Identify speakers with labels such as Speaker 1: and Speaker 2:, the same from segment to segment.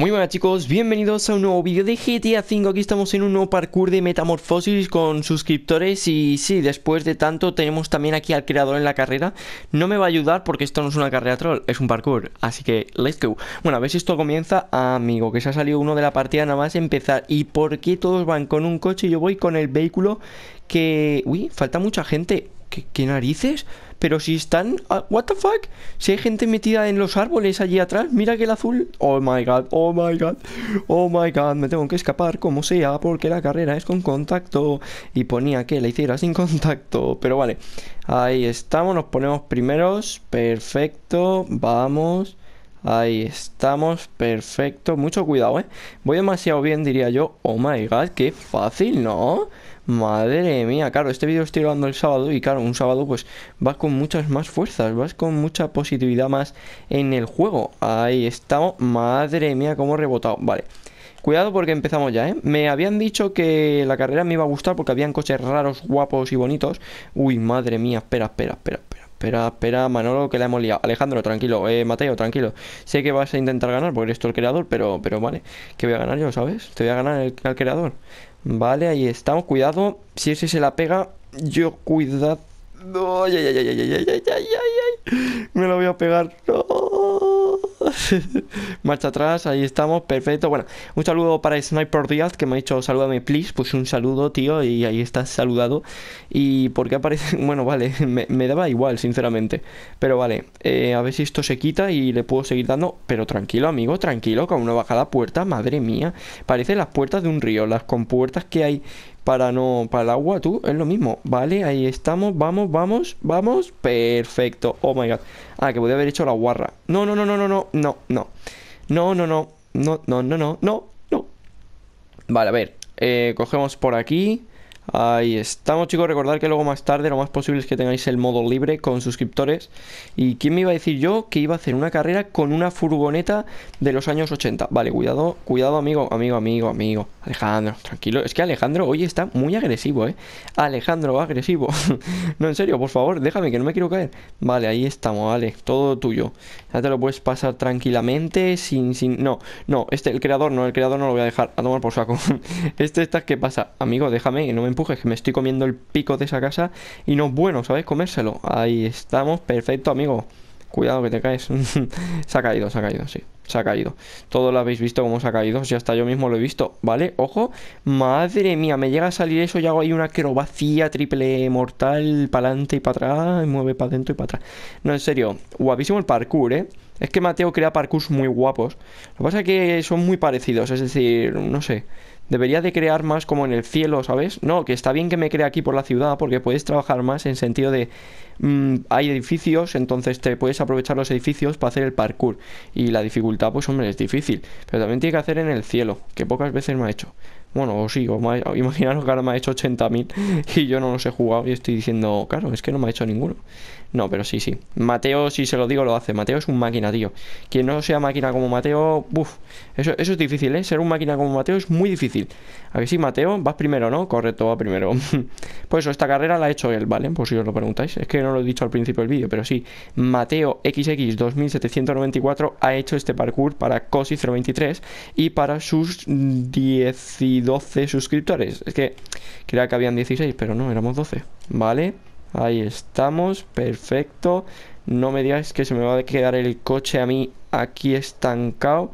Speaker 1: Muy buenas chicos, bienvenidos a un nuevo vídeo de GTA V Aquí estamos en un nuevo parkour de Metamorfosis con suscriptores Y sí, después de tanto tenemos también aquí al creador en la carrera. No me va a ayudar porque esto no es una carrera troll, es un parkour Así que, let's go. Bueno, a ver si esto comienza, amigo, que se ha salido uno de la partida nada más empezar. ¿Y por qué todos van con un coche y yo voy con el vehículo que... Uy, falta mucha gente ¿Qué, narices? Pero si están... ah, what the fuck? Si hay gente metida en los árboles allí atrás, mira que el azul... Oh my god, oh my god, oh my god, me tengo que escapar como sea porque la carrera es con contacto. Y ponía que la hiciera sin contacto, pero vale. Ahí estamos, nos ponemos primeros, perfecto, vamos... Ahí estamos, perfecto. Mucho cuidado, ¿eh? Voy demasiado bien, diría yo. Oh my god, qué fácil, ¿no? Madre mía, claro, este vídeo estoy grabando el sábado y claro, un sábado pues vas con muchas más fuerzas, vas con mucha positividad más en el juego. Ahí estamos, madre mía, cómo he rebotado. Vale, cuidado porque empezamos ya, ¿eh? Me habían dicho que la carrera me iba a gustar porque habían coches raros, guapos y bonitos. Uy, madre mía, espera, espera, espera, espera. Espera, Manolo, que la hemos liado. Alejandro, tranquilo. Eh, Mateo, tranquilo. Sé que vas a intentar ganar porque eres tú el creador, pero, pero vale. Que voy a ganar yo, ¿sabes? Te voy a ganar el, al creador. Vale, ahí estamos. Cuidado. Si ese se la pega, yo cuidado. Ay, ay, ay, ay, ay, ay, ay, ay, ay. Me lo voy a pegar. No. Marcha atrás, ahí estamos, perfecto. Bueno, un saludo para Sniper Díaz que me ha dicho salúdame, please. Pues un saludo, tío, y ahí estás saludado. Y por qué aparece. Bueno, vale, me, me daba igual, sinceramente. Pero vale, eh, a ver si esto se quita y le puedo seguir dando. Pero tranquilo, amigo, tranquilo, con una bajada puerta, madre mía. Parecen las puertas de un río, las compuertas que hay para no para el agua, tú, es lo mismo. Vale, ahí estamos, vamos, vamos, vamos. Perfecto. Oh my god. Ah, que podía haber hecho la guarra. No, no, no, no, no, no, no, no. No, no, no, no, no, no, no, no. Vale, a ver. Eh, cogemos por aquí. Ahí estamos chicos, recordad que luego más tarde lo más posible es que tengáis el modo libre con suscriptores. ¿Y quién me iba a decir yo que iba a hacer una carrera con una furgoneta de los años 80? Vale, cuidado, cuidado amigo, amigo, amigo, amigo. Alejandro, tranquilo, es que Alejandro hoy está muy agresivo, ¿eh? Alejandro, agresivo. No, en serio, por favor, déjame que no me quiero caer. Vale, ahí estamos, vale, todo tuyo. Ya te lo puedes pasar tranquilamente sin, sin... No, no, este, el creador no, el creador no lo voy a dejar a tomar por saco. Este está, ¿qué pasa? Amigo, déjame, que no me empujes, que me estoy comiendo el pico de esa casa y no es bueno, ¿sabes? Comérselo. Ahí estamos, perfecto, amigo. Cuidado que te caes. se ha caído, se ha caído, sí. Se ha caído. Todo lo habéis visto cómo se ha caído. Si hasta yo mismo lo he visto. ¿Vale? Ojo. Madre mía, me llega a salir eso y hago ahí una acrobacia triple mortal para adelante y para atrás. Mueve para adentro y para atrás. No, en serio. Guapísimo el parkour, ¿eh? Es que Mateo crea parkours muy guapos. Lo que pasa es que son muy parecidos. Es decir, no sé. Debería de crear más como en el cielo, ¿sabes? No, que está bien que me crea aquí por la ciudad porque puedes trabajar más en sentido de... mmm, hay edificios, entonces te puedes aprovechar los edificios para hacer el parkour. Y la dificultad, pues hombre, es difícil. Pero también tiene que hacer en el cielo, que pocas veces me ha hecho. Bueno, o sí, o imaginaros que ahora me ha hecho 80.000 y yo no los he jugado y estoy diciendo, claro, es que no me ha hecho ninguno. No, pero sí, sí. Mateo, si se lo digo, lo hace. Mateo es un máquina, tío. Quien no sea máquina como Mateo, uff, eso, es difícil, ¿eh? Ser un máquina como Mateo es muy difícil. A ver si Mateo, vas primero, ¿no? Correcto, va primero. pues eso, esta carrera la ha hecho él, ¿vale? Por si os lo preguntáis. Es que no lo he dicho al principio del vídeo, pero sí. Mateo XX 2794 ha hecho este parkour para Cosi 023 y para sus 10 y 12 suscriptores. Es que creía que habían 16, pero no, éramos 12, ¿vale? Ahí estamos, perfecto. No me digáis que se me va a quedar el coche a mí aquí estancado.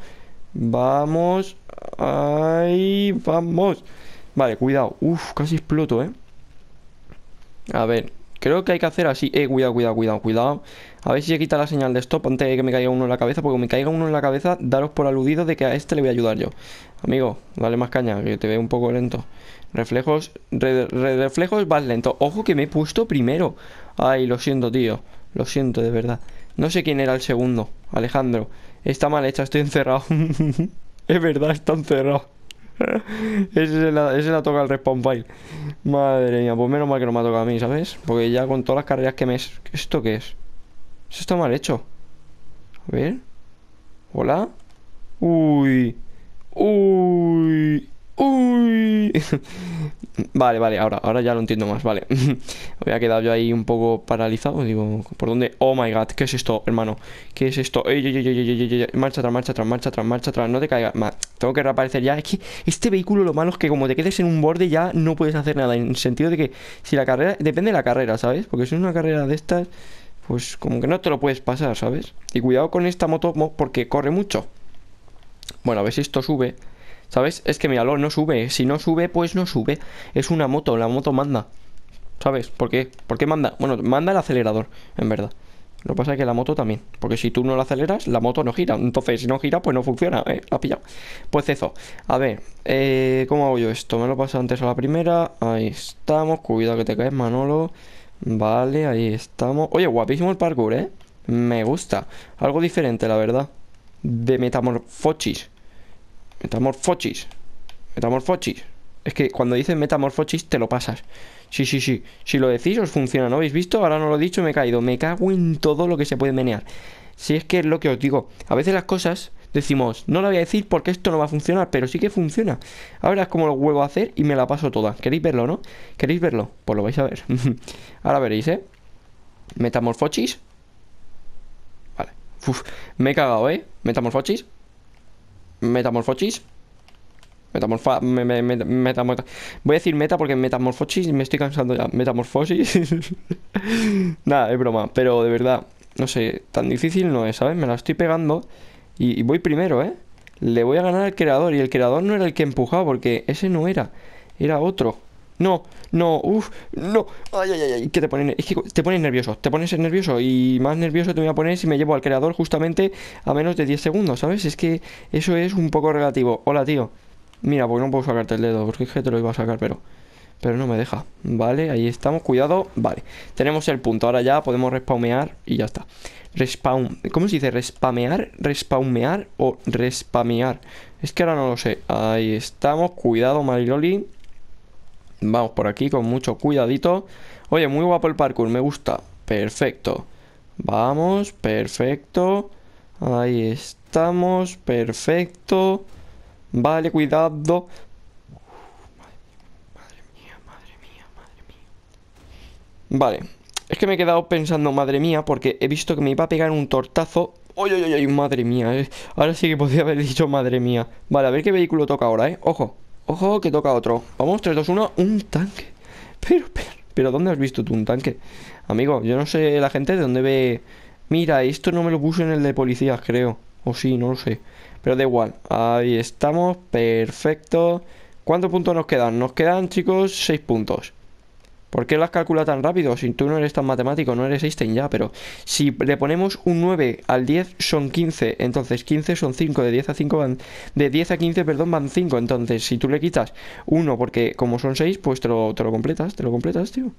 Speaker 1: Vamos, ahí vamos. Vale, cuidado. Uf, casi exploto, ¿eh? A ver, creo que hay que hacer así. Eh, cuidado, cuidado, cuidado, cuidado. A ver si se quita la señal de stop antes de que me caiga uno en la cabeza. Porque me caiga uno en la cabeza, daros por aludido de que a este le voy a ayudar yo. Amigo, dale más caña, que te veo un poco lento. Reflejos, re- re- reflejos vas lento. Ojo que me he puesto primero. Ay, lo siento, tío. Lo siento, de verdad. No sé quién era el segundo. Alejandro. Está mal hecha, estoy encerrado. es verdad, está encerrado. ese, se la, toca el respawn file. Madre mía, pues menos mal que no me ha tocado a mí, ¿sabes? Porque ya con todas las carreras que me... es- ¿Esto qué es? Eso está mal hecho. A ver. Hola. Uy. Uy. Uy. Vale, vale, ahora, ahora ya lo entiendo más, vale. Había quedado yo ahí un poco paralizado. Digo, ¿por dónde? Oh my god, ¿qué es esto, hermano? ¿Qué es esto? Ey, ey, ey, ey, ey, ey, Marcha atrás, marcha atrás, marcha atrás, marcha atrás. No te caigas. tengo que reaparecer ya. Es que este vehículo lo malo es que como te quedes en un borde ya no puedes hacer nada. En el sentido de que si la carrera. Depende de la carrera, ¿sabes? Porque si es una carrera de estas, pues como que no te lo puedes pasar, ¿sabes? Y cuidado con esta moto porque corre mucho. Bueno, a ver si esto sube. ¿Sabes? Es que míralo, no sube. Si no sube, pues no sube. Es una moto, la moto manda. ¿Sabes? ¿Por qué? ¿Por qué manda? Bueno, manda el acelerador, en verdad. Lo que pasa es que la moto también. Porque si tú no la aceleras, la moto no gira. Entonces, si no gira, pues no funciona, ¿eh? La pillado. Pues eso. A ver, eh, ¿cómo hago yo esto? Me lo paso antes a la primera. Ahí estamos. Cuidado que te caes, Manolo. Vale, ahí estamos. Oye, guapísimo el parkour, ¿eh? Me gusta. Algo diferente, la verdad. De metamorfosis. Metamorfosis. Metamorfosis. Es que cuando dices metamorfosis te lo pasas. Sí, sí, sí. Si lo decís os funciona, ¿no habéis visto? Ahora no lo he dicho, me he caído. Me cago en todo lo que se puede menear. Si es que es lo que os digo. A veces las cosas decimos, no lo voy a decir porque esto no va a funcionar, pero sí que funciona. Ahora es como lo vuelvo a hacer y me la paso toda. ¿Queréis verlo, no? ¿Queréis verlo? Pues lo vais a ver. Ahora veréis, ¿eh? Metamorfosis. Vale. Uf, me he cagado, ¿eh? Metamorfosis. Metamorfosis. Metamorfa... Me, Voy a decir meta porque metamorfosis me estoy cansando ya. Metamorfosis. Nada, es broma. Pero de verdad, no sé, tan difícil no es, ¿sabes? Me la estoy pegando y, voy primero, ¿eh? Le voy a ganar al creador y el creador no era el que empujaba porque ese no era, era otro. No, no, uff, no. Ay, ay, ay, que te pones, es que te pones nervioso, te pones nervioso y más nervioso te voy a poner si me llevo al creador justamente a menos de 10 segundos, ¿sabes? Es que eso es un poco relativo. Hola, tío. Mira, pues no puedo sacarte el dedo, porque es que te lo iba a sacar, pero pero no me deja. Vale, ahí estamos, cuidado. Vale, tenemos el punto. Ahora ya podemos respawnear y ya está. Respawn. ¿Cómo se dice? ¿Respamear? ¿Respawnear o respamear? Es que ahora no lo sé. Ahí estamos, cuidado, Mariloli. Vamos por aquí con mucho cuidadito. Oye, muy guapo el parkour, me gusta. Perfecto. Vamos, perfecto. Ahí estamos, perfecto. Vale, cuidado. Madre mía, madre mía, madre mía. Vale. Es que me he quedado pensando, madre mía, porque he visto que me iba a pegar un tortazo. ¡Uy, uy, uy! Madre mía, eh. Ahora sí que podría haber dicho madre mía. Vale, a ver qué vehículo toca ahora, ¿eh? Ojo. Ojo, que toca otro. Vamos, 3, 2, 1. Un tanque. Pero, pero, pero, ¿dónde has visto tú un tanque? Amigo, yo no sé la gente de dónde ve... Mira, esto no me lo puse en el de policías, creo. O sí, no lo sé. Pero da igual. Ahí estamos. Perfecto. ¿Cuántos puntos nos quedan? Nos quedan, chicos, 6 puntos. ¿Por qué las calcula tan rápido? Si tú no eres tan matemático, no eres Einstein ya, pero si le ponemos un 9 al 10 son 15, entonces 15 son 5, de 10 a 5 van, de 10 a 15, perdón, van 5, entonces si tú le quitas 1 porque como son 6, pues te lo, te lo completas, te lo completas, tío.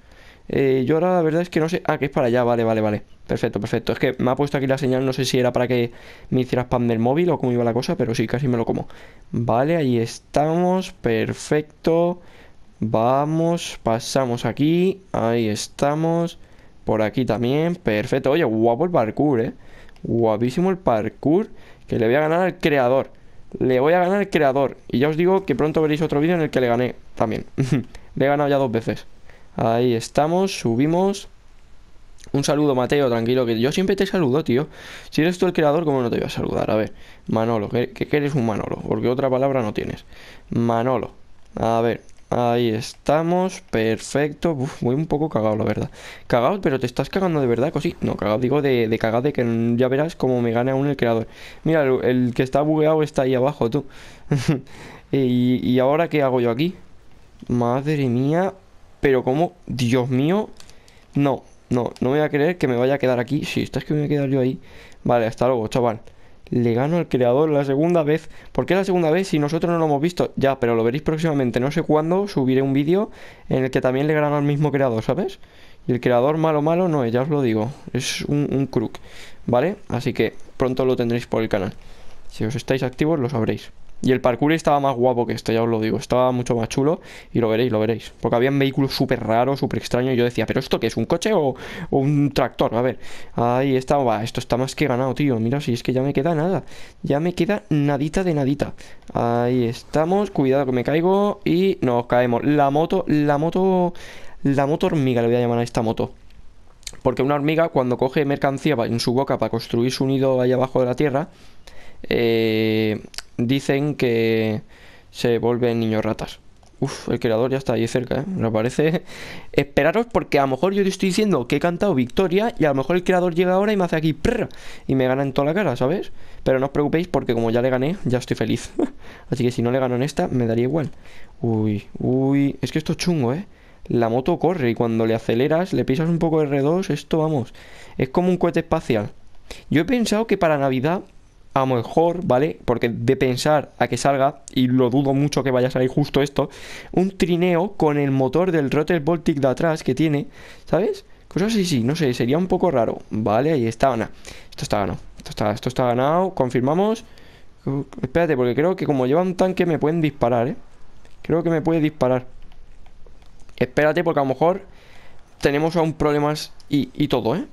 Speaker 1: Eh, yo ahora la verdad es que no sé. Ah, que es para allá, vale, vale, vale. Perfecto, perfecto. Es que me ha puesto aquí la señal, no sé si era para que me hiciera spam del móvil o cómo iba la cosa, pero sí, casi me lo como. Vale, ahí estamos, perfecto. Vamos, pasamos aquí, ahí estamos. Por aquí también, perfecto. Oye, guapo el parkour, eh. Guapísimo el parkour. Que le voy a ganar al creador. Le voy a ganar al creador. Y ya os digo que pronto veréis otro vídeo en el que le gané también. le he ganado ya dos veces. Ahí estamos, subimos. Un saludo, Mateo, tranquilo, que yo siempre te saludo, tío. Si eres tú el creador, ¿cómo no te voy a saludar? A ver, Manolo, que, eres un Manolo, porque otra palabra no tienes. Manolo. A ver, ahí estamos, perfecto. Voy un poco cagado, la verdad. Cagado, pero te estás cagando de verdad, cosí. No, cagado, digo de, de cagado de que ya verás cómo me gane aún el creador. Mira, el, que está bugueado está ahí abajo, tú. y, ¿Y ahora qué hago yo aquí? Madre mía, pero como, Dios mío, no, no, no me voy a creer que me vaya a quedar aquí. Sí, estás que me voy a quedar yo ahí. Vale, hasta luego, chaval. Le gano al creador la segunda vez. ¿Por qué la segunda vez si nosotros no lo hemos visto? Ya, pero lo veréis próximamente. No sé cuándo subiré un vídeo en el que también le gano al mismo creador, ¿sabes? Y el creador malo malo no, ya os lo digo. Es un, un crook, ¿vale? Así que pronto lo tendréis por el canal. Si os estáis activos lo sabréis. Y el parkour estaba más guapo que esto, ya os lo digo. Estaba mucho más chulo y lo veréis, lo veréis. Porque habían vehículos súper raros, súper extraños. Y yo decía, ¿pero esto qué es? ¿Un coche o, un tractor? A ver, ahí está. Va, esto está más que ganado, tío. Mira, si es que ya me queda nada. Ya me queda nadita de nadita. Ahí estamos. Cuidado que me caigo y nos caemos. La moto, la moto, la moto hormiga le voy a llamar a esta moto. Porque una hormiga cuando coge mercancía en su boca para construir su nido ahí abajo de la tierra, eh, dicen que se vuelven niños ratas. Uf, el creador ya está ahí cerca, ¿eh? Me parece. Esperaros porque a lo mejor yo te estoy diciendo que he cantado victoria y a lo mejor el creador llega ahora y me hace aquí prrr, y me gana en toda la cara, ¿sabes? Pero no os preocupéis porque como ya le gané, ya estoy feliz. Así que si no le gano en esta, me daría igual. Uy, uy, es que esto es chungo, ¿eh? La moto corre y cuando le aceleras, le pisas un poco R2, esto vamos, es como un cohete espacial. Yo he pensado que para Navidad a lo mejor, ¿vale? Porque de pensar a que salga, y lo dudo mucho que vaya a salir justo esto, un trineo con el motor del Rotter Voltic de atrás que tiene, ¿sabes? Cosas así, sí, no sé, sería un poco raro. Vale, ahí está, Esto está ganado. Esto está, esto está ganado. Confirmamos. Uh, espérate, porque creo que como lleva un tanque me pueden disparar, ¿eh? Creo que me puede disparar. Espérate, porque a lo mejor tenemos aún problemas y, y todo, ¿eh?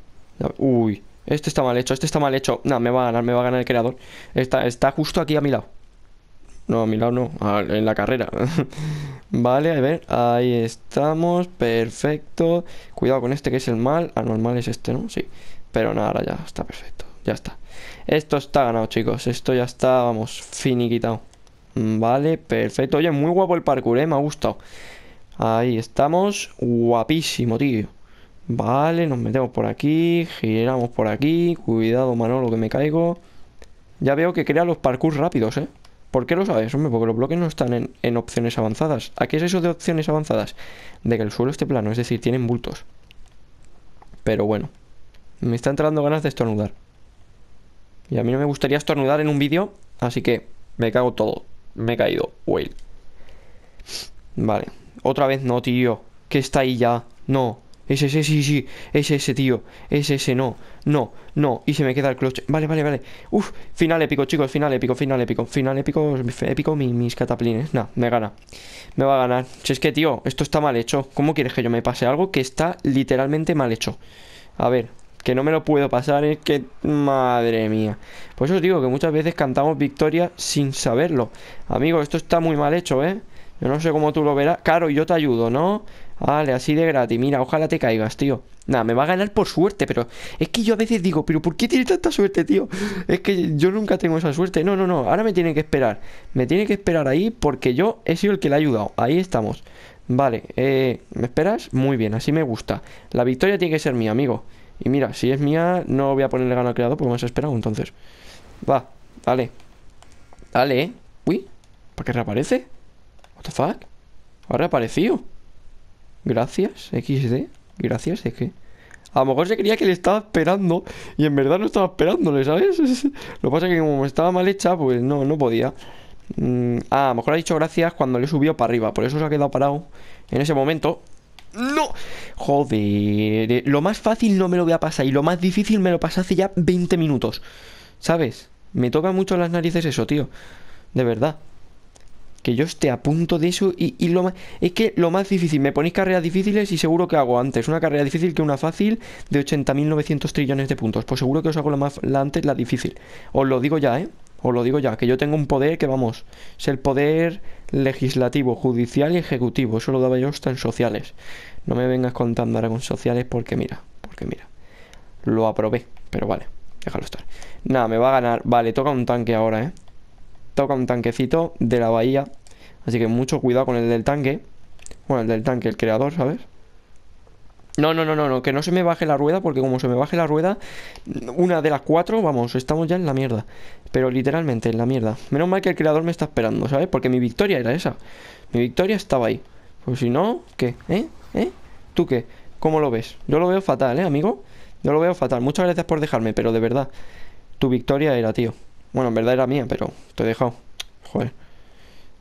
Speaker 1: Uy. Este está mal hecho, este está mal hecho. No, me va a ganar, me va a ganar el creador. Está, está justo aquí a mi lado. No, a mi lado no, en la carrera. vale, a ver, ahí estamos, perfecto. Cuidado con este que es el mal. Ah, no, el mal es este, ¿no? Sí. Pero nada, ya está perfecto, ya está. Esto está ganado, chicos. Esto ya está, vamos, finiquitado. Vale, perfecto. Oye, muy guapo el parkour, ¿eh? Me ha gustado. Ahí estamos. Guapísimo, tío. Vale, nos metemos por aquí, giramos por aquí. Cuidado, Manolo, que me caigo. Ya veo que crea los parkours rápidos, ¿eh? ¿Por qué lo sabes? Hombre, porque los bloques no están en, opciones avanzadas. ¿A qué es eso de opciones avanzadas? De que el suelo esté plano, es decir, tienen bultos. Pero bueno, me está entrando ganas de estornudar. Y a mí no me gustaría estornudar en un vídeo, así que me cago todo. Me he caído. Whale. Vale. Otra vez no, tío. Que está ahí ya. No. Es ese, sí, sí, es ese, tío. Es ese, no, no, no. Y se me queda el clutch. Vale, vale, vale. Uf, final épico, chicos, final épico, final épico. Final épico, épico mis cataplines. No, me gana. Me va a ganar. Si es que, tío, esto está mal hecho. ¿Cómo quieres que yo me pase algo que está literalmente mal hecho? A ver, que no me lo puedo pasar, es que... Madre mía. Por eso os digo que muchas veces cantamos victoria sin saberlo. Amigo, esto está muy mal hecho, ¿eh? Yo no sé cómo tú lo verás. Claro, yo te ayudo, ¿no? Vale, así de gratis. Mira, ojalá te caigas, tío. Nada, me va a ganar por suerte, pero es que yo a veces digo, pero ¿por qué tiene tanta suerte, tío? Es que yo nunca tengo esa suerte. No, no, no. Ahora me tiene que esperar. Me tiene que esperar ahí porque yo he sido el que le ha ayudado. Ahí estamos. Vale, eh, ¿me esperas? Muy bien, así me gusta. La victoria tiene que ser mía, amigo. Y mira, si es mía, no voy a ponerle gana al creador porque me has esperado entonces. Va, vale. Dale, ¿eh? Uy, ¿para qué reaparece? What the fuck? Ahora ha aparecido. Gracias, XD. Gracias, es que. A lo mejor se creía que le estaba esperando y en verdad no estaba esperándole, ¿sabes? Lo que pasa es que como estaba mal hecha, pues no, no podía. Mm, ah, a lo mejor ha dicho gracias cuando le subió para arriba, por eso se ha quedado parado en ese momento. ¡No! Joder, lo más fácil no me lo voy a pasar y lo más difícil me lo pasé hace ya 20 minutos. ¿Sabes? Me toca mucho las narices eso, tío. De verdad que yo esté a punto de eso y, lo más... Es que lo más difícil, me ponéis carreras difíciles y seguro que hago antes una carrera difícil que una fácil de 80.900 trillones de puntos. Pues seguro que os hago la, más, la antes, la difícil. Os lo digo ya, ¿eh? Os lo digo ya, que yo tengo un poder que vamos, es el poder legislativo, judicial y ejecutivo. Eso lo daba yo hasta en sociales. No me vengas contando ahora con sociales porque mira, porque mira. Lo aprobé, pero vale, déjalo estar. Nada, me va a ganar. Vale, toca un tanque ahora, ¿eh? Toca un tanquecito de la bahía. Así que mucho cuidado con el del tanque. Bueno, el del tanque, el creador, ¿sabes? No, no, no, no, no, que no se me baje la rueda, porque como se me baje la rueda, una de las cuatro, vamos, estamos ya en la mierda. Pero literalmente en la mierda. Menos mal que el creador me está esperando, ¿sabes? Porque mi victoria era esa. Mi victoria estaba ahí. Pues si no, ¿qué? ¿Eh? ¿Eh? ¿Tú qué? ¿Cómo lo ves? Yo lo veo fatal, ¿eh, amigo? Yo lo veo fatal. Muchas gracias por dejarme, pero de verdad, tu victoria era, tío. Bueno, en verdad era mía, pero te he dejado. Joder.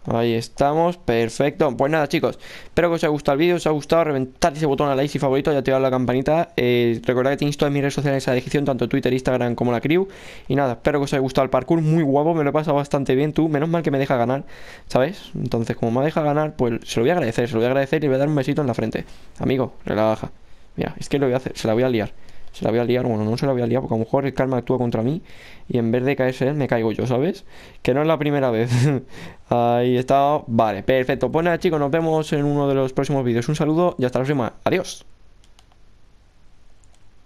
Speaker 1: Ahí estamos, perfecto. Pues nada chicos, espero que os haya gustado el vídeo Os haya gustado, reventar ese botón a like y favorito Ya activar la campanita. Eh, Recordad que tenéis todas mis redes sociales a descripción Tanto Twitter, Instagram como la crew. Y nada, espero que os haya gustado el parkour Muy guapo, me lo he pasado bastante bien tú. Menos mal que me deja ganar, ¿sabes? Entonces como me deja ganar, pues se lo voy a agradecer Se lo voy a agradecer y le voy a dar un besito en la frente. Amigo, relaja. Mira, es que lo voy a hacer, se la voy a liar se la voy a liar, bueno, no se la voy a liar porque a lo mejor el karma actúa contra mí y en vez de caerse él me caigo yo, ¿sabes? Que no es la primera vez. Ahí está, vale, perfecto. Pues nada chicos, nos vemos en uno de los próximos vídeos. Un saludo y hasta la próxima. Adiós.